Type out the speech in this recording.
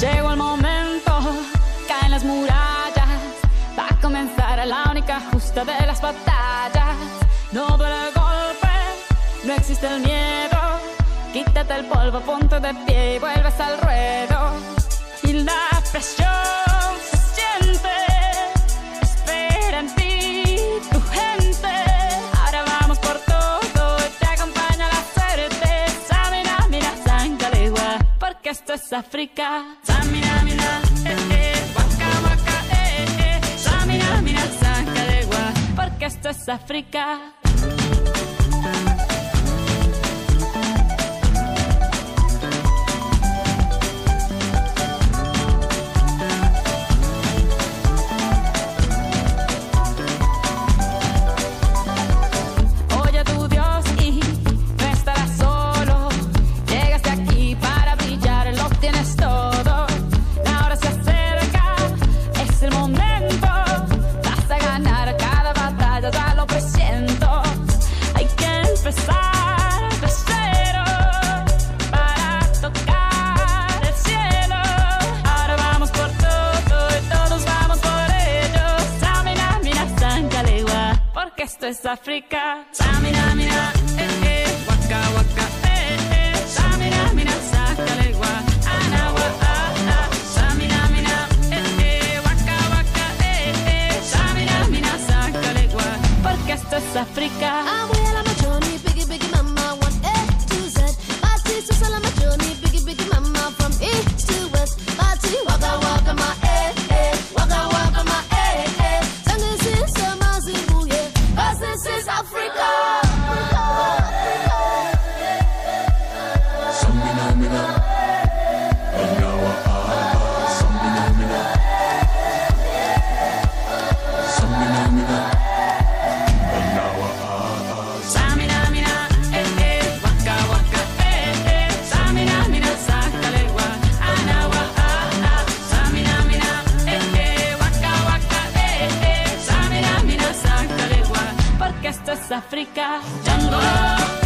Llegó el momento, caen las murallas, va a comenzar la única justa de las batallas. No duele golpe, no existe el miedo. Quítate el polvo, ponte de pie y vuelves al ruedo. Y la presión. que esto es África. Samina, mina, eh, eh, waka, waka, eh, eh. Samina, mina, saca de porque esto es África. esto es África. Samina, mina, eh, eh, waka, waka. África. Django.